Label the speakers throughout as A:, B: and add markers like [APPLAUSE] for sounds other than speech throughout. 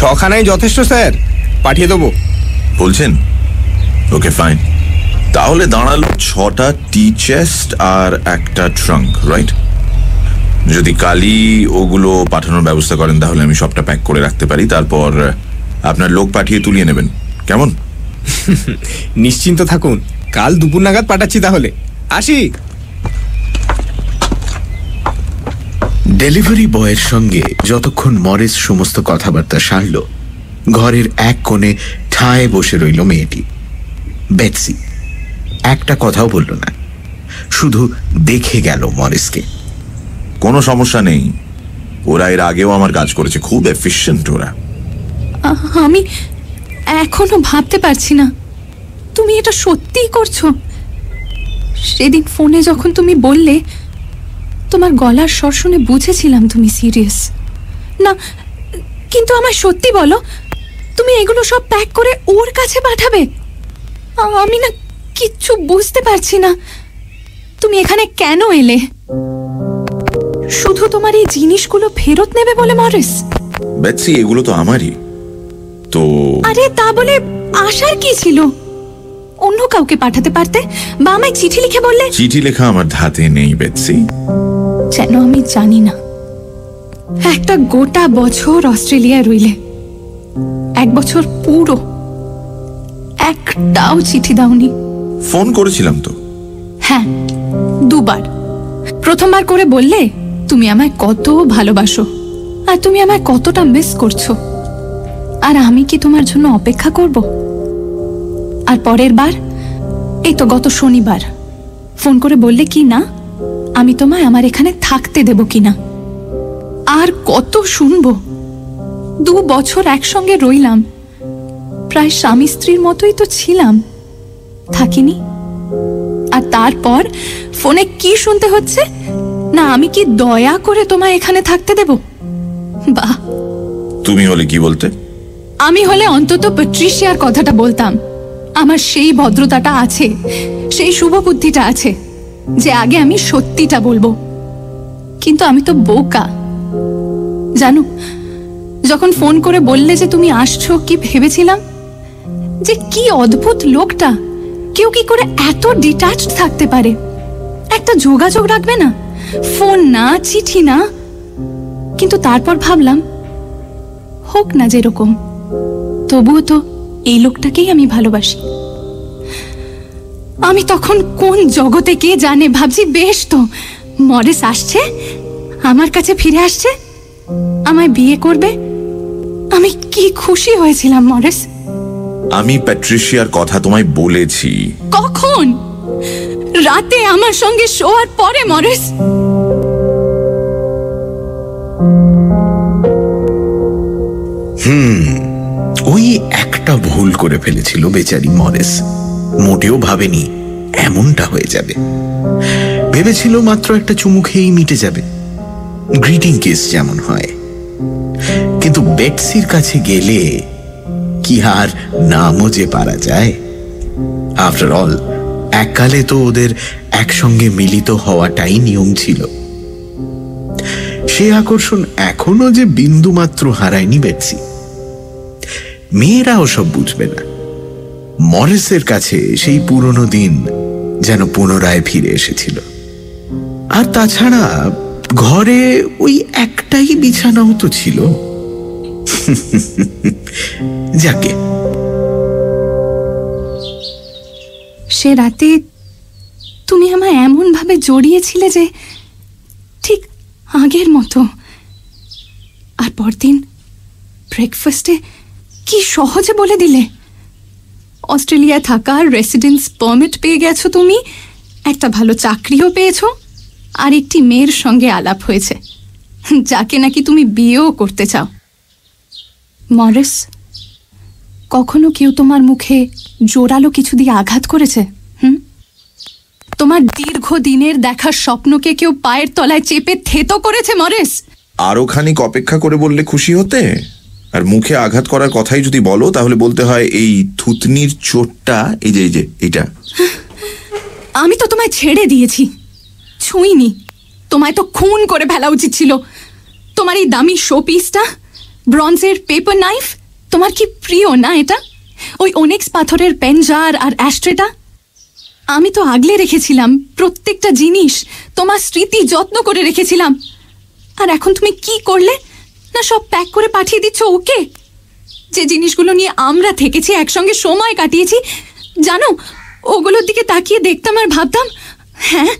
A: ছখানাই যথেষ্ট স্যার। পাঠিয়ে দেবো।
B: বলছেন? ওকে ফাইন তাহলে দাঁড়াল ছটা টি চেস্ট আর একটা ট্রাঙ্ক রাইট যদি কালি ওগুলো পাঠানোর ব্যবস্থা করেন তাহলে আমি সবটা প্যাক করে রাখতে পারি। তারপর আপনার লোক পাঠিয়ে তুলিয়ে নেবেন। কেমন? [LAUGHS]
A: নিশ্চিন্ত থাকুন। কাল দুপুর নাগাদ পাঠাচ্ছি তাহলে। আসি।
C: ডেলিভারি বয়ের সঙ্গে যতক্ষণ মরিস সমস্ত কথাবার্তা সারল ঘরের এক কোণে ঠায় বসে রইল মেয়েটি। বেটসি একটা কথাও বলল না শুধু দেখে গেল মরিসকে।
B: কোনো সমস্যা নেই। ওরা এর আগেও আমার কাজ করেছে খুব এফিশিয়েন্ট ওরা।
D: আমি এখনও ভাবতে পারছি না। তুমি এটা সত্যিই করছ? সেদিন ফোনে যখন তুমি বললে তোমার গলার স্বর শুনে বুঝেছিলাম তুমি সিরিয়াস না কিন্তু আমায় সত্যি বলো তুমি এগুলো সব প্যাক করে ওর কাছে পাঠাবে? আমি না কিচ্ছু বুঝতে পারছি না। তুমি এখানে কেন এলে? শুধু তোমার এই জিনিসগুলো ফেরত নেবে বলে মরিস?
B: বেটসি এগুলো তো আমারই। তো
D: আরে তা বলে আশার কি ছিল? অন্য কাউকে পাঠাতে পারতে? বা আমায় চিঠি লিখে বললে?
B: চিঠি লেখা আমার ধাতে নেই বেটসি
D: যেন আমি জানি না। একটা গোটা বছর অস্ট্রেলিয়ায় রইলে। এক বছর পুরো। একটাও চিঠি দাওনি।
B: ফোন করেছিলাম তো।
D: হ্যাঁ দুবার। প্রথমবার করে বললে তুমি আমায় কত ভালোবাসো আর তুমি আমায় কতটা মিস করছ। আর আমি কি তোমার জন্য অপেক্ষা করব? আর পরের বার এই তো গত শনিবার ফোন করে বললে কি না? আমি তোমায় আমার এখানে থাকতে দেব কিনা? আর কত শুনব? দু বছর একসঙ্গে রইলাম। প্রায় স্বামী স্ত্রীর মতোই তো ছিলাম। থাকিনি? আর তারপর ফোনে কি শুনতে হচ্ছে? না আমি কি দয়া করে তোমায় এখানে থাকতে দেব? বাহ!
B: তুমি হলে কি বলতে?
D: আমি হলে অন্তত প্যাট্রিশিয়ার কথাটা বলতাম। আমার সেই ভদ্রতাটা আছে সেই শুভ বুদ্ধিটা আছে। যে আগে আমি সত্যিটা বলব। কিন্তু আমি তো বোকা। জানো, যখন ফোন করে বললে যে তুমি আসছো, কি ভেবেছিলাম? যে কি অদ্ভুত লোকটা। কেউ কি করে এত ডিটাচড থাকতে পারে? একটা যোগাযোগ রাখবে না? ফোন না, চিঠি না? কিন্তু তারপর ভাবলাম, হোক না যেরকম, তবুও তো এই লোকটাকেই আমি ভালোবাসি। আমি তখন কোন জগতে কে জানে ভাবছি বেশ তো। মরেস আসছে আমার কাছে ফিরে আসছে আমায় বিয়ে করবে। আমি কি খুশি হয়েছিলাম মরেস।
B: আমি প্যাট্রিশিয়ার কথা তোমায় বলেছি।
D: কখন? রাতে আমার সঙ্গে শোয়ার পরে মরেস।
C: ওই একটা ভুল করে ফেলেছিল বেচারি মরেস। মোটেও ভাবেনি এমনটা হয়ে যাবে। ভেবেছিল মাত্র একটা চুমু খেয়েই মিটে যাবে। গ্রিটিং কেস যেমন হয়। কিন্তু বেটসির কাছে গেলে কি আর নামও যে পারা যায়? আফটার অল এককালে তো ওদের একসঙ্গে মিলিত হওয়াটাই নিয়ম ছিল। সে আকর্ষণ এখনও যে বিন্দু মাত্র হারায়নি বেটসি মেয়েরা ওসব বুঝবে না। মরেসের কাছে সেই পুরনো দিন যেন পুনরায় ফিরে এসেছিল। আর তাছাড়া ঘরে ওই একটাই বিছানাও তো ছিল। [LAUGHS] যাকে।
D: সে রাতে তুমি আমায় এমন ভাবে জড়িয়েছিলে যে ঠিক আগের মতো। আর পরদিন ব্রেকফাস্টে কি সহজে বলে দিলে? অস্ট্রেলিয়ায় থাকার রেসিডেন্স পারমিট পেয়ে গেছো তুমি। একটা ভালো চাকরিও পেয়েছ, আর একটি মেয়ের সঙ্গে আলাপ হয়েছে। যাকে নাকি তুমি বিয়েও করতে চাও। মরিস, কখনো কেউ তোমার মুখে জোরালো কিছু দিয়ে আঘাত করেছে? হুম? তোমার দীর্ঘ দিনের দেখার স্বপ্নকে কেউ পায়ের তলায় চেপে থেতো করেছে, মরেস?
B: আরও খানিক অপেক্ষা করে বললে খুশি হতে? আর মুখে আঘাত করার কথাই যদি বলো, তাহলে বলতে হয় এই থুতনির চোটটা, এই যে এই যে, এইটা।
D: আমি তো তোমায় ছেড়ে দিয়েছি। ছুঁইনি। তোমায় তো খুন করে ফেলা উচিত ছিল। তোমার এই দামি শো পিসটা ব্রঞ্জের পেপার নাইফ, তোমার কি প্রিয় না এটা? ওই অনেক পাথরের পেনজার আর অ্যাস্ট্রেটা? আমি তো আগলে রেখেছিলাম প্রত্যেকটা জিনিস, তোমার স্মৃতি যত্ন করে রেখেছিলাম। আর এখন তুমি কি করলে? না সব প্যাক করে পাঠিয়ে দিচ্ছ ওকে? যে জিনিসগুলো নিয়ে আমরা থেকেছি, একসঙ্গে সময় কাটিয়েছি, জানো, ওগুলোর দিকে তাকিয়ে দেখতাম আর ভাবতাম হ্যাঁ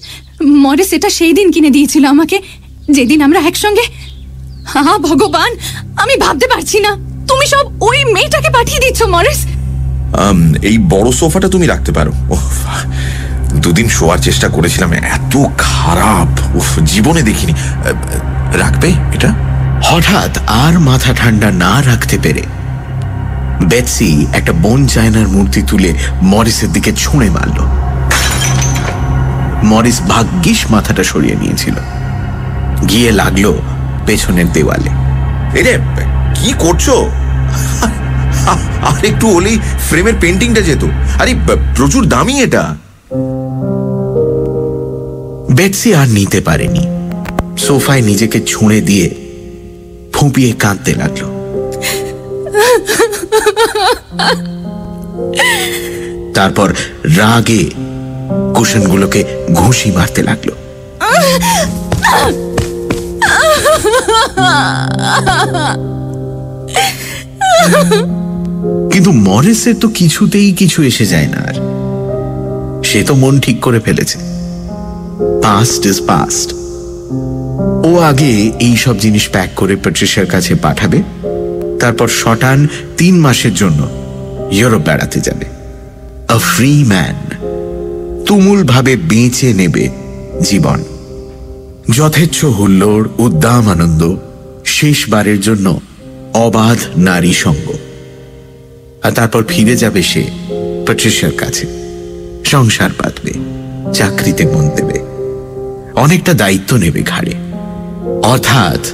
D: মরে সেটা সেই দিন কিনে দিয়েছিল আমাকে, যেদিন আমরা একসঙ্গে হা ভগবান, আমি ভাবতে পারছি না, তুমি সব ওই মেয়েটাকে পাঠিয়ে দিচ্ছ, মরিস।
B: এই বড় সোফাটা তুমি রাখতে পারো। দুদিন শোয়ার চেষ্টা করেছিলাম, এত খারাপ জীবনে দেখিনি। রাখবে এটা?
C: হঠাৎ আর মাথা ঠান্ডা না রাখতে পেরে বেটসি একটা বন চায়নার মূর্তি তুলে মরিসের দিকে ছুঁড়ে মারল। মরিস ভাগ্যিস মাথাটা সরিয়ে নিয়েছিল। গিয়ে লাগল পেছনের দেওয়ালে।
B: এরে কি করছ? আর একটু হলেই ফ্রেমের পেন্টিংটা যেত। আরে প্রচুর দামি এটা।
C: বেটসি আর নিতে পারেনি। সোফায় নিজেকে ছুঁড়ে দিয়ে ফুঁপিয়ে কাঁদতে লাগল। তারপর রাগে কুশনগুলোকে ঘুষি মারতে লাগল। কিন্তু মরেসের তো কিছুতেই কিছু এসে যায় না আর। সে তো মন ঠিক করে ফেলেছে। পাস্ট ইজ পাস্ট ও আগে এই সব জিনিস প্যাক করে প্যাট্রিশিয়ার কাছে পাঠাবে। তারপর শটান তিন মাসের জন্য ইউরোপ বেড়াতে যাবে। আ ফ্রি ম্যান তুমুল ভাবে বেঁচে নেবে জীবন। যথেচ্ছ হুল্লোড়, উদ্দাম আনন্দ, শেষবারের জন্য অবাধ নারী সঙ্গ। আর তারপর ফিরে যাবে সে প্যাট্রিশিয়ার কাছে। সংসার পাতবে চাকরিতে মন দেবে। অনেকটা দায়িত্ব নেবে ঘাড়ে। অর্থাৎ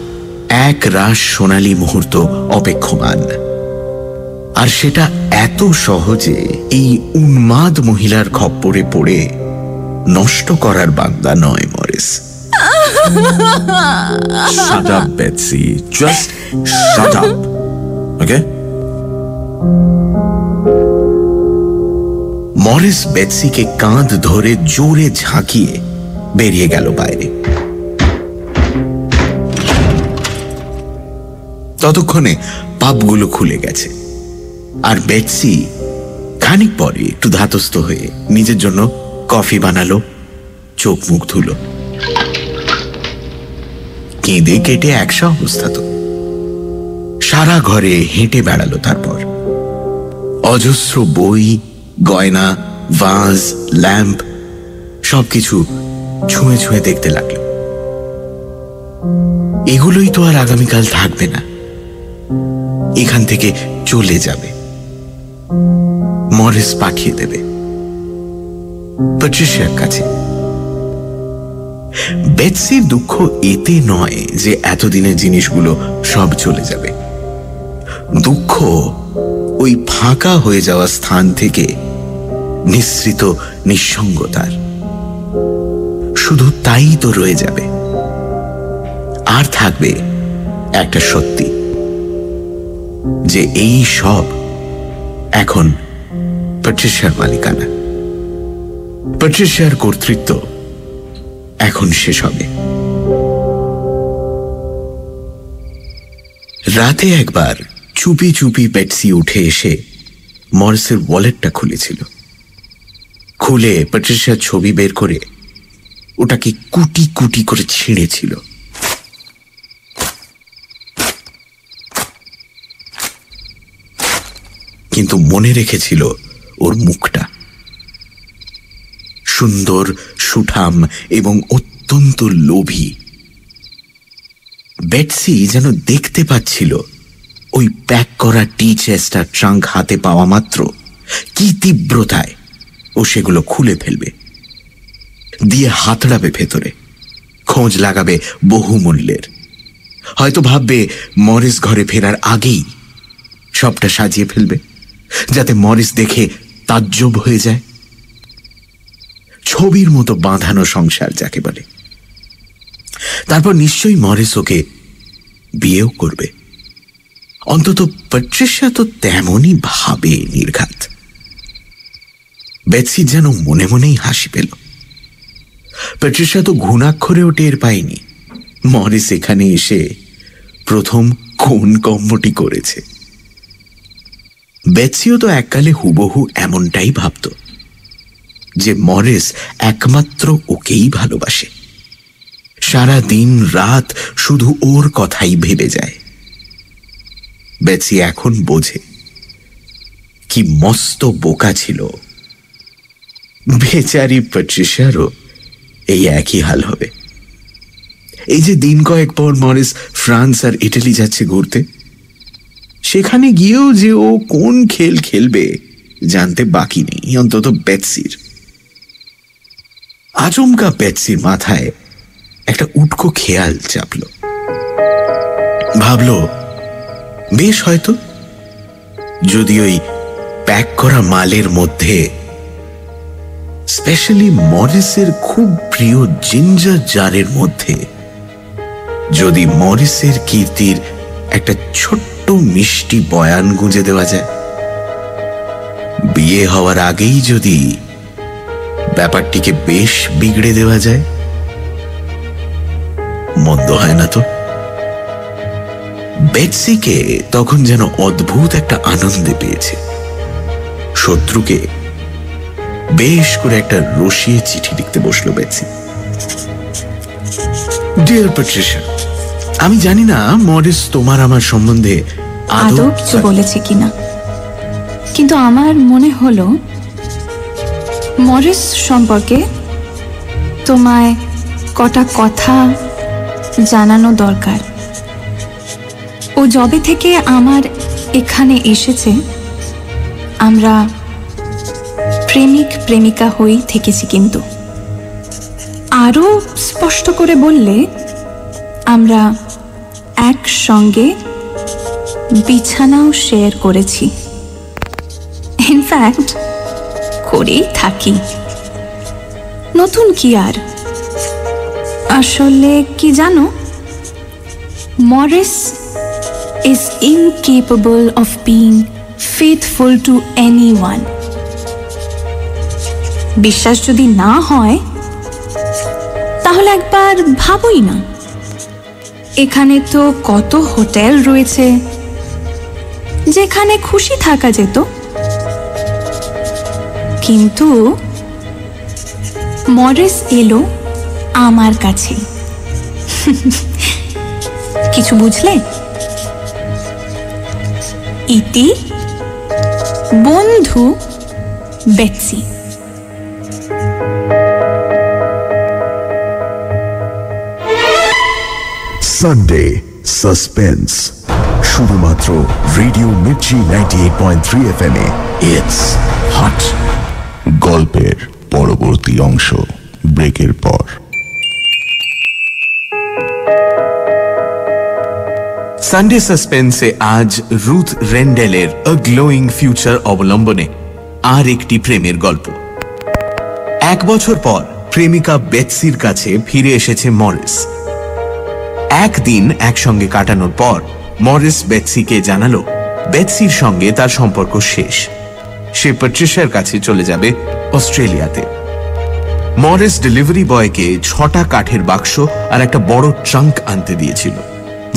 C: এক রাস সোনালী মুহূর্ত অপেক্ষমান। আর সেটা এত সহজে এই উন্মাদ মহিলার খপ্পরে পড়ে নষ্ট করার বান্দা নয়, মরিস? মরিস বেটসিকে কাঁধ ধরে জোরে ঝাঁকিয়ে বেরিয়ে গেল বাইরে। ততক্ষণে পাপগুলো খুলে গেছে। আর বেটসি খানিক পরে একটু ধাতস্থ হয়ে নিজের জন্য কফি বানালো, চোখ মুখ ধুলো। কেঁদে কেটে একশো অবস্থা তো। সারা ঘরে হেঁটে বেড়ালো তারপর। অজস্র বই, গয়না, ভাজ, ল্যাম্প, সবকিছু ছুঁয়ে ছুঁয়ে দেখতে লাগল। এগুলোই তো আর আগামীকাল থাকবে না। এখান থেকে চলে যাবে। মরিস পাঠিয়ে দেবে। প্যাট্রিশিয়ার কাছে। বেটসির দুঃখ এতে নয় যে এতদিনের জিনিসগুলো সব চলে যাবে। দুঃখ ওই ফাঁকা হয়ে যাওয়া স্থান থেকে নিঃসৃত নিঃসঙ্গতার। শুধু তাই তো রয়ে যাবে। আর থাকবে একটা সত্যি। যে এই সব এখন প্যাট্রিশিয়ার মালিকানা। প্যাট্রিশিয়ার কর্তৃত্ব এখন শেষ হবে। রাতে একবার চুপি চুপি পেটসি উঠে এসে মরিসের ওয়ালেটটা খুলেছিল। খুলে প্যাট্রিশিয়ার ছবি বের করে ওটাকে কুটি কুটি করে ছিঁড়েছিল। কিন্তু মনে রেখেছিল ওর মুখটা। সুন্দর, সুঠাম এবং অত্যন্ত লোভী। বেটসি যেন দেখতে পাচ্ছিল ওই প্যাক করা টি চেস্টার ট্রাঙ্ক হাতে পাওয়া মাত্র। কি তীব্রতায় ও সেগুলো খুলে ফেলবে। দিয়ে হাতড়াবে ভেতরে। খোঁজ লাগাবে বহু মূল্যের হয়তো ভাববে মরিস ঘরে ফেরার আগেই সবটা সাজিয়ে ফেলবে। যাতে মরিস দেখে তাজ্জব হয়ে যায়। ছবির মতো বাঁধানো সংসার যাকে বলে। তারপর নিশ্চয়ই মরিস ওকে বিয়েও করবে। অন্তত প্যাট্রিশিয়া তো তেমনই ভাবে নির্ঘাত। বেৎসি যেন মনে মনেই হাসি পেল। প্যাট্রিশিয়া তো ঘুণাক্ষরেও টের পায়নি। মরিস এখানে এসে প্রথম কোন কম্মটি করেছে। বেৎসিও তো এককালে হুবহু এমনটাই ভাবত, যে মরেস একমাত্র ওকেই ভালোবাসে। সারা দিন রাত শুধু ওর কথাই ভেবে যায়। বেৎসি এখন বোঝে, কি মস্ত বোকা ছিল। বেচারি প্যাট্রিশিয়ারও এই একই হাল হবে। এই যে দিন কয়েক পর মরিস ফ্রান্স আর ইটালি যাচ্ছে ঘুরতে সেখানে গিয়েও যে ও কোন খেল খেলবে জানতে বাকি নেই, অন্তত বেৎসির আচমকা বেৎসির মাথায় একটা উটকো খেয়াল চাপল। ভাবল, বেশ হয়তো, যদি ওই প্যাক করা মালের মধ্যে স্পেশালি মরিসের খুব প্রিয় জিঞ্জার জারের মধ্যে যদি মরিসের কীর্তির একটা ছোট্ট মিষ্টি বয়ান গুঁজে দেওয়া যায়। বিয়ে হওয়ার আগেই যদি ব্যাপারটিকে বেশ বিগড়ে দেওয়া যায়, মন্দ হয় না তো। বেটসিকে তখন যেন অদ্ভুত একটা আনন্দে পেয়েছে। শত্রুকে বেশ করে একটা রসিয়ে চিঠি লিখতে বসল বেটসি। ডিয়ার প্যাট্রিশা আমি জানি না মরিস তোমার আমার সম্বন্ধে
D: আদৌ কিছু বলেছে কিনা। কিন্তু আমার মনে হলো মরিস সম্পর্কে তোমায় কটা কথা জানানো দরকার। ও জবে থেকে আমার এখানে এসেছে আমরা প্রেমিক প্রেমিকা হয়েই থেকেছি কিন্তু। আরও স্পষ্ট করে বললে আমরা একসঙ্গে বিছানাও শেয়ার করেছি। ইনফ্যাক্ট করেই থাকি। নতুন কি আর? আসলে কি জানো? Morris is incapable of being faithful to any one বিশ্বাস যদি না হয়, তাহলে একবার ভাবই না। এখানে তো কত হোটেল রয়েছে। যেখানে খুশি থাকা যেত। কিন্তু মরিস এলো আমার কাছে। কিছু বুঝলে? ইতি বন্ধু বেটসি।
E: সানডে সাসপেন্স শুধুমাত্র রেডিও মির্চি নাইনটি
F: গল্পের পরবর্তী অংশ, ব্রেকের পর।
C: সানডে সাসপেন্সে আজ রুথ রেন্ডেলের আ গ্লোয়িং ফিউচার অবলম্বনে আর একটি প্রেমের গল্প। এক বছর পর প্রেমিকা বেটসির কাছে ফিরে এসেছে মরিস। একদিন একসঙ্গে কাটানোর পর মরিস বেটসিকে জানালো বেটসির সঙ্গে তার সম্পর্ক শেষ। সে প্যাট্রিশার কাছে চলে যাবে অস্ট্রেলিয়াতে। মরিস ডেলিভারি বয়কে ছটা কাঠের বাক্স আর একটা বড় ট্রাঙ্ক আনতে দিয়েছিল,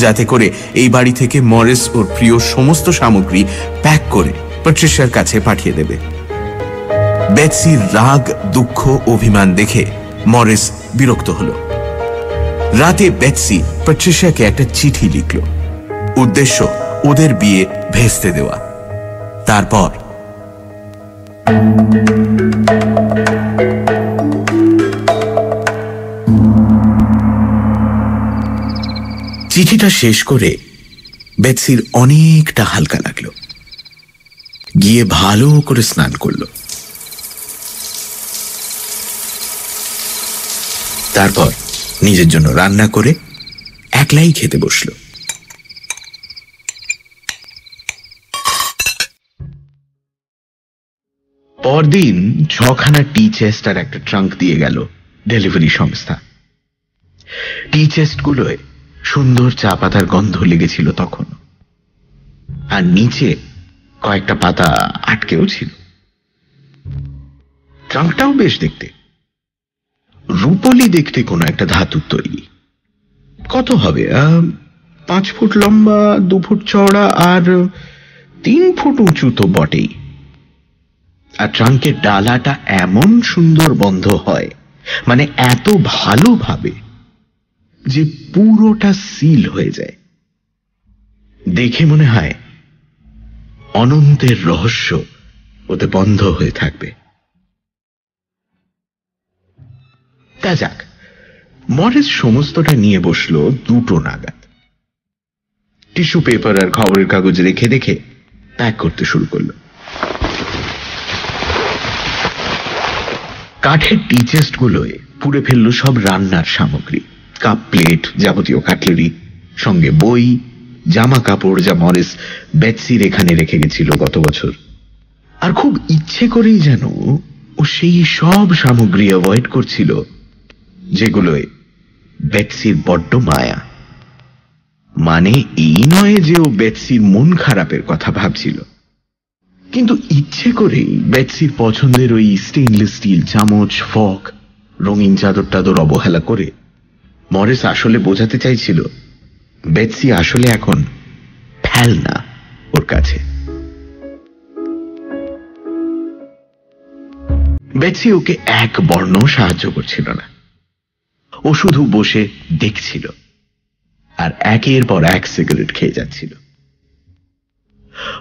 C: যাতে করে এই বাড়ি থেকে মরিস ওর প্রিয় সমস্ত সামগ্রী প্যাক করে প্যাট্রিশার কাছে পাঠিয়ে দেবে। বেটসির রাগ, দুঃখ, অভিমান দেখে মরিস বিরক্ত হলো। রাতে বেটসি প্যাট্রিশিয়াকে একটা চিঠি লিখল। উদ্দেশ্য, ওদের বিয়ে ভেস্তে দেওয়া। তারপর, চিঠিটা শেষ করে বেটসির অনেকটা হালকা লাগল। গিয়ে ভালো করে স্নান করল। তারপর নিজের জন্য রান্না করে একলাই খেতে বসল। পরদিন ছখানা টি চেস্ট আর একটা ট্রাঙ্ক দিয়ে গেল ডেলিভারি সংস্থা। টি চেস্টগুলোয় সুন্দর চা পাতার গন্ধ লেগেছিল তখন। আর নিচে কয়েকটা পাতা আটকেও ছিল। ট্রাঙ্কটাও বেশ দেখতে। রূপলি দেখতে কোনো একটা ধাতুর তৈরি। কত হবে? পাঁচ ফুট লম্বা, দু ফুট চওড়া, আর তিন ফুট উঁচু তো বটেই। আর ট্রাঙ্কের ডালাটা এমন সুন্দর বন্ধ হয় মানে এত ভালোভাবে যে পুরোটা সিল হয়ে যায়। দেখে মনে হয় অনন্তের রহস্য ওতে বন্ধ হয়ে থাকবে। তা যাক, মরিস সমস্তটা নিয়ে বসল দুটো নাগাদ। টিস্যু পেপার আর খবরের কাগজ রেখে দেখে প্যাক করতে শুরু করল। কাঠের টি চেস্ট গুলোয় পুড়ে ফেলল সব রান্নার সামগ্রী। কাপ প্লেট, যাবতীয় কাটলেরি, সঙ্গে বই জামা কাপড় যা মরিস বেটসির এখানে রেখে গেছিল গত বছর। আর খুব ইচ্ছে করেই যেন ও সেই সব সামগ্রী অ্যাভয়েড করছিল যেগুলোয় বেটসির বড্ড মায়া। মানে এই নয় যে ও বেটসির মন খারাপের কথা ভাবছিল। কিন্তু ইচ্ছে করেই বেটসির পছন্দের ওই স্টেইনলেস স্টিল চামচ, ফক, রঙিন চাদর টাদর অবহেলা করে মরেস আসলে বোঝাতে চাইছিল, বেটসি আসলে এখন ফেলনা ওর কাছে। বেটসি ওকে এক বর্ণ সাহায্য করছিল না। ও শুধু বসে দেখছিল আর একের পর এক সিগারেট খেয়ে যাচ্ছিল।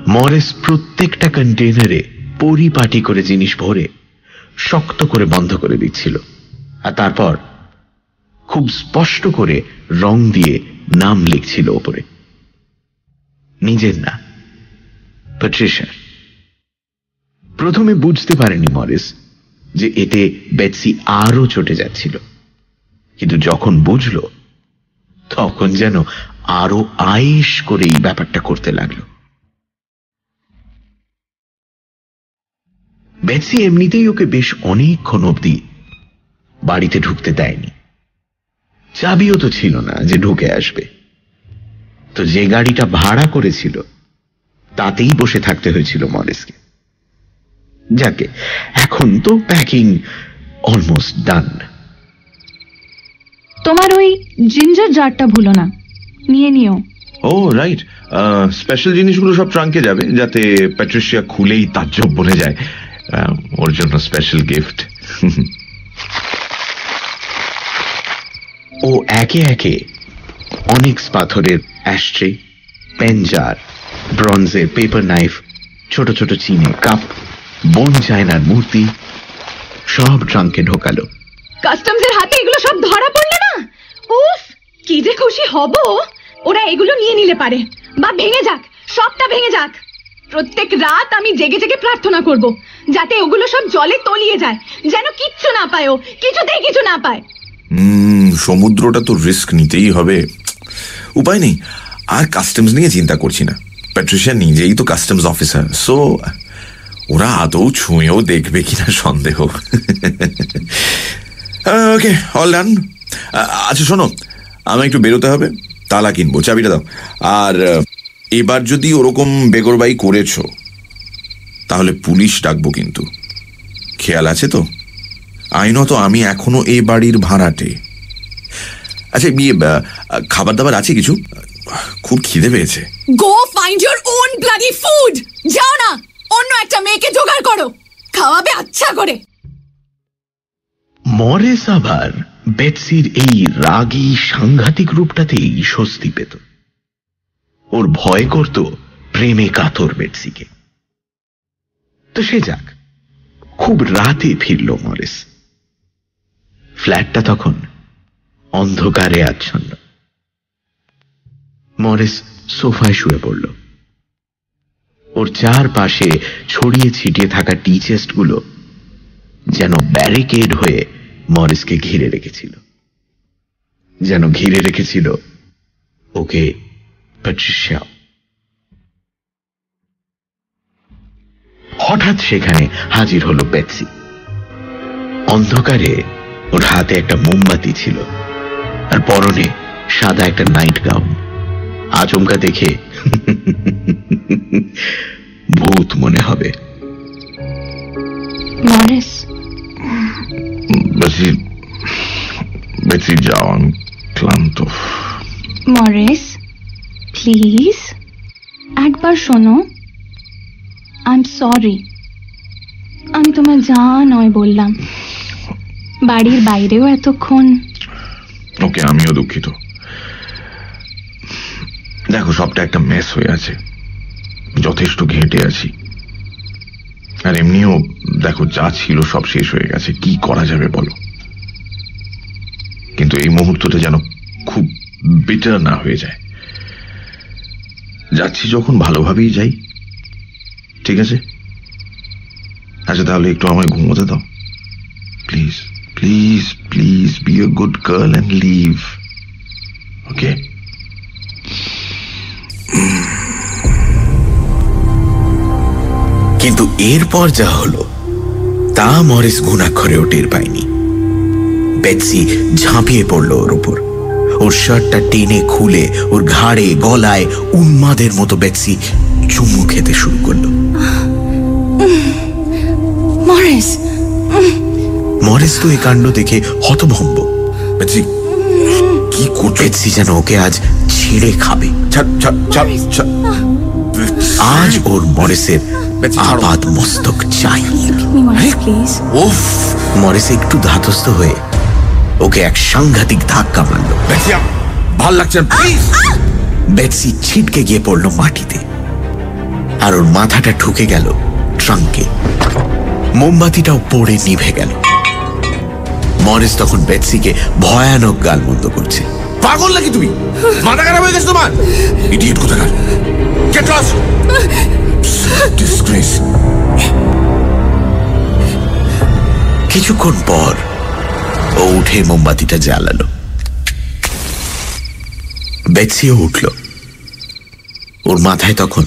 C: মরেস প্রত্যেকটা কন্টেনারে পরিপাটি করে জিনিস ভরে শক্ত করে বন্ধ করে দিচ্ছিল আর তারপর খুব স্পষ্ট করে রং দিয়ে নাম লিখছিল ওপরে। নিজের না প্যাট্রিশার প্রথমে বুঝতে পারেনি মরিস যে এতে বেটসি আরও চটে যাচ্ছিল। কিন্তু যখন বুঝল, তখন যেন আরও আয়েস করে এই ব্যাপারটা করতে লাগল। বেটসি এমনিতেই ওকে বেশ অনেকক্ষণ অবধি বাড়িতে ঢুকতে দেয়নি। চাবিও তো ছিল না যে ঢুকে আসবে। তো যে গাড়িটা ভাড়া করেছিল, তাতেই বসে থাকতে হয়েছিল মরিসকে। যাকে, এখন তো প্যাকিং অলমোস্ট ডান।
D: তোমার ওই জিঞ্জার জারটা ভুলো না। নিয়ে নিও।
B: ও রাইট স্পেশাল জিনিসগুলো সব ট্রাঙ্কে যাবে, যাতে প্যাট্রিশিয়া খুলেই তাজ্জব বনে যায়। ওর জন্য স্পেশাল গিফট
C: ও একে একে অনিক্স পাথরের অ্যাস্ট্রে পেনজার ব্রঞ্জের পেপার নাইফ ছোট ছোট চিনে কাপ বন চায়নার মূর্তি, সব ট্রাঙ্কে ঢোকালো।
D: কাস্টমসের হাতে এগুলো সব ধরা পড়লে না? উফ, কি যে খুশি হব। ওরা এগুলো নিয়ে নিলে পারে। বা ভেঙে যাক, সবটা ভেঙে যাক। প্রত্যেক রাত আমি জেগে জেগে প্রার্থনা করব, যাতে ওগুলো সব জলে তলিয়ে যায়, যেন কিচ্ছু না পায় ও, কিছুতেই কিছু না পায়।
B: সমুদ্রটা তো রিস্ক নিতেই হবে। উপায় নেই, আর কাস্টমস নিয়ে চিন্তা করছি না। প্যাট্রিশিয়া নিজেই তো কাস্টমস অফিসার সো ওরা আদৌ ছুঁয়েও দেখবে কিনা সন্দেহ। ওকে অল ডান আচ্ছা শোনো আমি একটু বেরোতে হবে, তালা কিনবো, চাবিটা দাও। আর এবার যদি ওরকম বেগরবাই করেছ, তাহলে পুলিশ ডাকবো কিন্তু। খেয়াল আছে তো? আইনত আমি এখনও এই বাড়ির ভাড়াটে। আচ্ছা বিয়ে খাবার দাবার আছে কিছু? খুব খিদে পেয়েছে।
G: Go find your own bloody food যাও না, অন্য একটা মেয়েকে জোগাড় করো। খাওয়াবে আচ্ছা করে।
C: মরেস আবার বেটসির এই রাগী সাংঘাতিক রূপটাতেই স্বস্তি পেত। ওর ভয় করত প্রেমে কাতর বেটসিকে তো সে যাক, খুব রাতে ফিরল মরেস। ফ্ল্যাটটা তখন অন্ধকারে আচ্ছন্ন। মরেস সোফায় শুয়ে পড়ল। ওর চারপাশে ছড়িয়ে ছিটিয়ে থাকা টি চেস্টগুলো যেন ব্যারিকেড হয়ে মরিসকে ঘিরে রেখেছিল। যেন ঘিরে রেখেছিল ওকে প্যাট্রিশিয়া। হঠাৎ সেখানে হাজির হলো বেটসি অন্ধকারে ওর হাতে একটা মোমবাতি ছিল। আর পরনে সাদা একটা নাইট গাউন। আচমকা দেখে [LAUGHS] ভূত মনে হবে।
F: বেশি যাও আমি ক্লান্ত
D: মরিস প্লিজ একবার শোনো। আই এম সরি আমি তোমার যা নয় বললাম। বাড়ির বাইরেও এতক্ষণ।
F: ওকে আমিও দুঃখিত। দেখো সবটা একটা মেস হয়ে আছে। যথেষ্ট ঘেঁটে আছি। আর এমনিও দেখো যা ছিল সব শেষ হয়ে গেছে। কি করা যাবে বলো? কিন্তু এই মুহূর্তটা যেন খুব বিটার না হয়ে যায়। যাচ্ছি যখন ভালোভাবেই যাই। ঠিক আছে? আচ্ছা তাহলে একটু আমায় ঘুমোতে দাও। Please please please be a good girl and leave okay
C: কিন্তু এরপর যা হলো, তা মরিস ঘুণাক্ষরেও টের পায়নি বেটসি ঝাঁপিয়ে পড়ল ওর উপর। ওর শার্টটা টেনে খুলে ওর ঘাড়ে গলায় উন্মাদের মতো বেটসি চুমু খেতে শুরু করল।
D: মরিস।
C: মরিস তো এই কাণ্ড দেখে হতভম্ব।
B: কি করছ?
C: যেন ওকে আজ ছিঁড়ে খাবে। আজ ওর মরিসের। আপাদ মস্তক চাই।
D: মরিস
C: একটু ধাতস্থ হয়ে ওকে এক সাংঘাতিক ধাক্কা মারল।
B: ভালো লাগছে প্লিজ
C: বেটসি ছিটকে গিয়ে পড়ল মাটিতে। আর ওর মাথাটা ঠুকে গেল ট্রাঙ্কে। মোমবাতিটাও পড়ে নিভে গেল। মরিস তখন বেটসিকে ভয়ানক গালমন্দ করছে।
B: পাগল নাকি তুমি? মাথা খারাপ হয়ে গেছে তোমার? ইডিয়েট কোথাকার? গেট লস্ট ডিসগ্রেস
C: কিছুক্ষণ পর ও উঠে মোমবাতিটা জ্বালালো। বেটসিও উঠল। ওর মাথায় তখন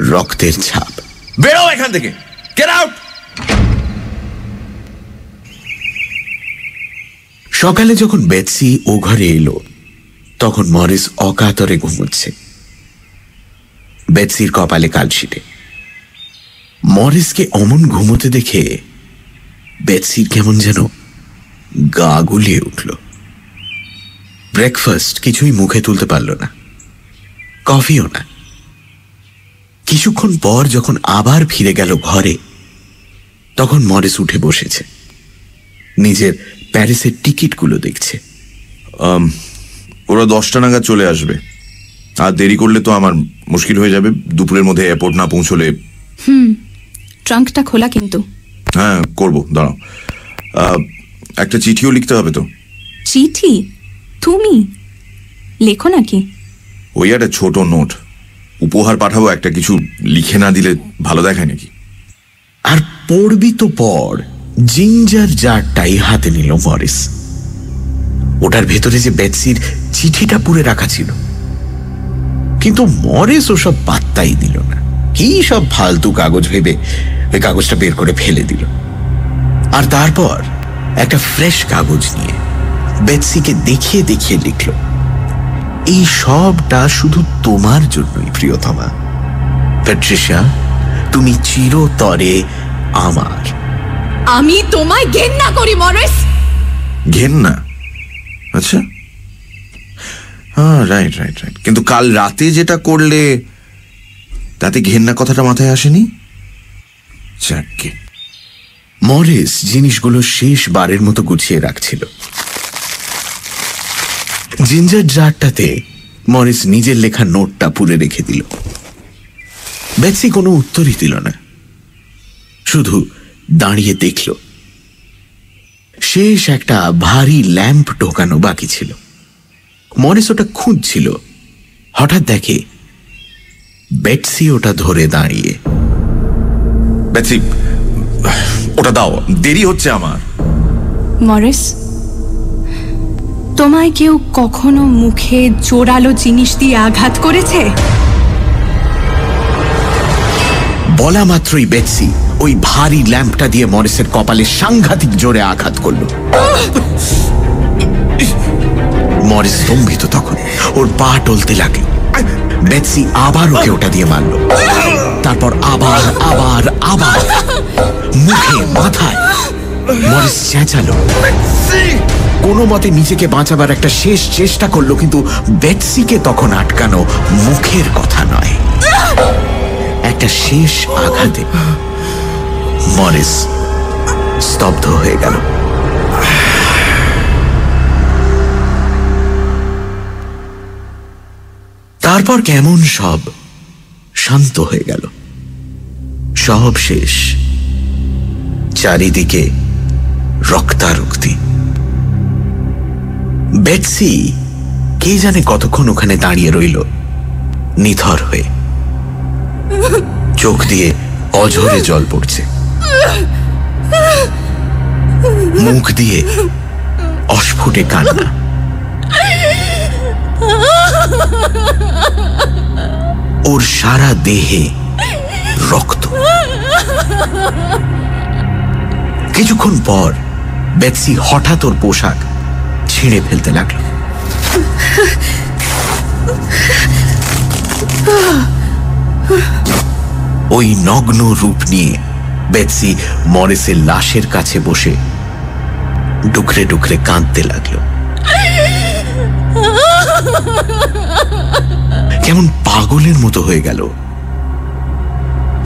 C: রক্তের ছাপ।
B: বেরো এখান থেকে। গেট আউট
C: সকালে যখন বেটসি ও ঘরে এলো তখন মরিস অকাতরে ঘুমোচ্ছে। বেটসির কপালে কালশিটে। মরিসকে অমন ঘুমোতে দেখে বেটসির কেমন যেন গা গুলিয়ে উঠল। ব্রেকফাস্ট কিছুই মুখে তুলতে পারল না। কফিও না। কিছুক্ষণ পর যখন আবার ফিরে গেল ঘরে তখন মরিস উঠে বসেছে। নিজের প্যারিসের টিকিটগুলো দেখছে।
B: ওরা দশটা নাগাদ চলে আসবে। আর দেরি করলে তো আমার মুশকিল হয়ে যাবে। দুপুরের মধ্যে এয়ারপোর্ট না পৌঁছলে হুম
D: ট্রাঙ্কটা খোলা কিন্তু।
B: হ্যাঁ করব দাঁড়াও। একটা চিঠিও লিখতে হবে তো।
D: চিঠি? তুমি? লেখো নাকি?
B: ওই একটা ছোট নোট। উপহার পাঠাবো একটা কিছু লিখে না দিলে ভালো দেখায় নাকি?
C: আর পড়বি তো পর জিঞ্জার জারটাই হাতে নিল মরিস। ওটার ভেতরে যে বেটসির চিঠিটা পুরে রাখা ছিল। কিন্তু মরিস ওসব পাত্তাই দিল না। কি সব ফালতু কাগজ ভেবে ওই কাগজটা বের করে ফেলে দিল। আর তারপর? একটা ফ্রেশ কাগজ নিয়ে বেটসিকে দেখিয়ে দেখিয়ে লিখল এই সবটা শুধু তোমার জন্যই প্রিয়তমা। প্যাট্রিশা তুমি চিরতরে আমার।
G: আমি তোমায় ঘেন্না করি মরিস।
B: ঘেন্না? আচ্ছা। হ্যাঁ রাইট রাইট রাইট কিন্তু কাল রাতে যেটা করলে তাতে ঘেন্না কথাটা মাথায় আসেনি? যাকে
C: মরিস জিনিসগুলো শেষবারের মতো গুছিয়ে রাখছিল। জিঞ্জার জারটাতে মরিস নিজের লেখা নোটটা পুরে রেখে দিল। বেটসি কোনো উত্তরই দিল না। শুধু দাঁড়িয়ে দেখল। শেষ একটা ভারী ল্যাম্প ঢোকানো বাকি ছিল। মরিস ওটা খুঁজছিল। হঠাৎ দেখে বেটসি ওটা ধরে দাঁড়িয়ে।
B: বেথি ওটা দাও দেরি হচ্ছে আমার।
D: মরিস তোমায় কেউ কখনো মুখে জোরালো জিনিস দিয়ে আঘাত করেছে?
C: বলা মাত্রই বেটসি ওই ভারী ল্যাম্পটা দিয়ে মরিসের কপালে সাংঘাতিক জোরে আঘাত করল। মরিস স্তম্ভিত তখন ওর পা টলতে লাগে বেটসি আবার ওকে ওটা দিয়ে মারল। তারপর আবার আবার আবার। মুখে, মাথায়। মরিস চেঁচালো। কোনো মতে নিজেকে বাঁচাবার একটা শেষ চেষ্টা করল, কিন্তু বেটসিকে তখন আটকানো মুখের কথা নয়। একটা শেষ আঘাতে মরিস স্তব্ধ হয়ে গেল। তারপর কেমন সব শান্ত হয়ে গেল। সব শেষ। চারিদিকে রক্তারক্তি। বেটসি, কে জানে কতক্ষণ ওখানে দাঁড়িয়ে রইল? নিথর হয়ে। চোখ দিয়ে অঝরে জল পড়ছে। মুখ দিয়ে অস্ফুটে কান্না। ওর সারা দেহে রক্ত। কিছুক্ষণ পর বেটসি হঠাৎ ওর পোশাক ছিঁড়ে ফেলতে লাগল। ওই নগ্ন রূপ নিয়ে বেটসি মরেসের লাশের কাছে বসে ডুকরে ডুকরে কাঁদতে লাগল। কেমন পাগলের মতো হয়ে গেল।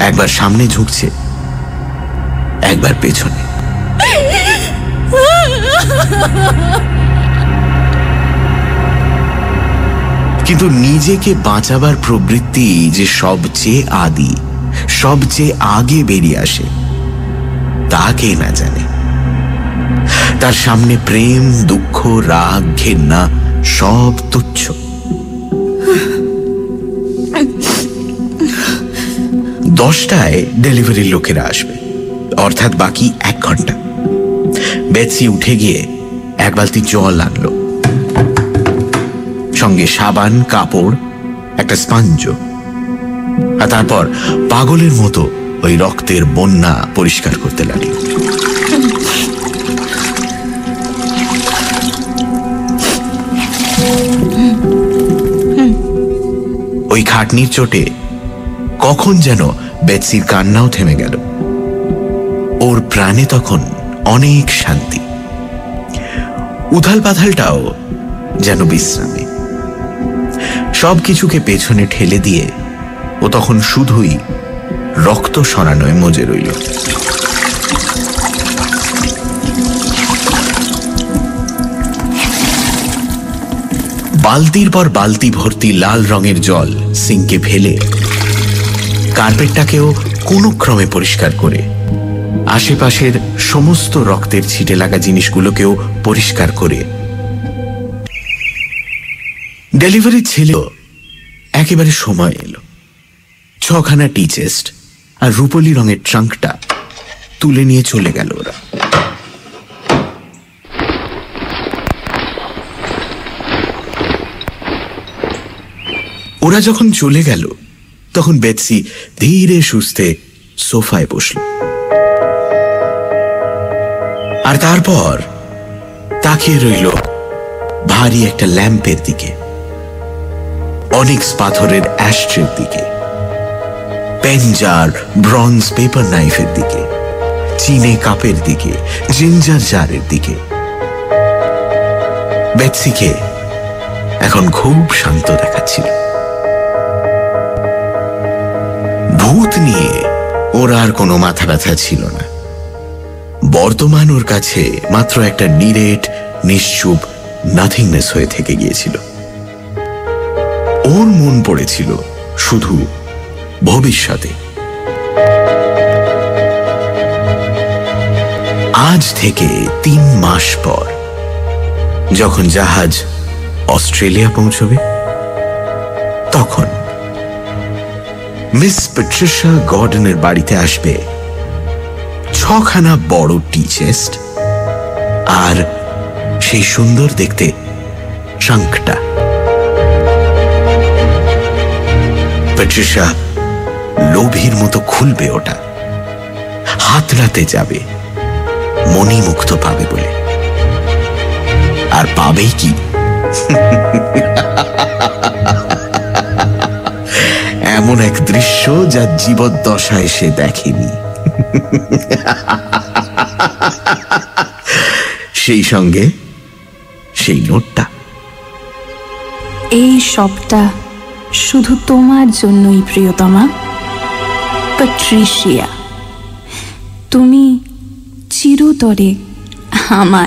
C: একবার সামনে ঝুঁকছে, একবার পেছনে। কিন্তু নিজেকে বাঁচাবার প্রবৃত্তি যে সবচেয়ে আদি, সবচেয়ে আগে বেরিয়ে আসে, তা কে না জানে। তার সামনে প্রেম, দুঃখ, রাগ, ঘেন্না সব তুচ্ছ। দশটায় ডেলিভারির লোকেরা আসবে, অর্থাৎ বাকি এক ঘণ্টা। বেতসি উঠে গিয়ে এক বালতি জল আনলো। সঙ্গে সাবান, কাপড়, একটা স্পঞ্জ, আর তারপর পাগলের মতো ওই রক্তের বন্যা পরিষ্কার করতে লাগল। ওই খাটনির চোটে কখন যেন বেতসির কান্নাও থেমে গেল। ওর প্রাণে তখন অনেক শান্তি। উথাল পাথালটাও যেন বিশ্রামে। সব কিছুকে পেছনে ঠেলে দিয়ে ও তখন শুধুই রক্ত সরানোয় মজে রইল। বালতির পর বালতি ভর্তি লাল রঙের জল সিঙ্কে ফেলে কার্পেটটাকেও কোনো ক্রমে পরিষ্কার করে আশেপাশের সমস্ত রক্তের ছিটে লাগা জিনিসগুলোকেও পরিষ্কার করে। ডেলিভারি ছিল একেবারে সময় এলো। ছখানা টি চেস্ট আর রূপলি রঙের ট্রাঙ্কটা তুলে নিয়ে চলে গেল ওরা। ওরা যখন চলে গেল, তখন বেতসি ধীরে সুস্থে সোফায় বসল। আর তারপর তাকিয়ে রইল ভারী একটা ল্যাম্পের দিকে, অনিক্স পাথরের অ্যাস্ট্রের দিকে, পেনজার ব্রঞ্জ পেপার নাইফের দিকে, চিনে কাপের দিকে, জিঞ্জার জারের দিকে। বেতসিকে এখন খুব শান্ত দেখাচ্ছিল। ভূত নিয়ে ওর আর কোনো মাথা ব্যথা ছিল না। বর্তমান ওর কাছে মাত্র একটা নিরেট, নিশ্চুপ নাথিংনেস হয়ে থেকে গিয়েছিল। ওর মন পড়েছিল শুধু ভবিষ্যতে। আজ থেকে তিন মাস পর যখন জাহাজ অস্ট্রেলিয়া পৌঁছবে, তখন মিস পেট্রিশা গর্ডনের বাড়িতে আসবে। ছখানা বড় টি চেস্ট আর সেই সুন্দর দেখতে ট্রাঙ্কটা পেট্রিশা লোভীর মতো খুলবে ওটা। হাতড়াতে যাবে। মণিমুক্ত পাবে বলে। আর পাবেই কি? [LAUGHS] এমন এক দৃশ্য যা জীবদ্দশায় সে দেখেনি। সেই সঙ্গে সেই নোটটা।
D: এই সবটা শুধু তোমার জন্যই প্রিয়তমা। প্যাট্রিশিয়া, তুমি চিরতরে আমার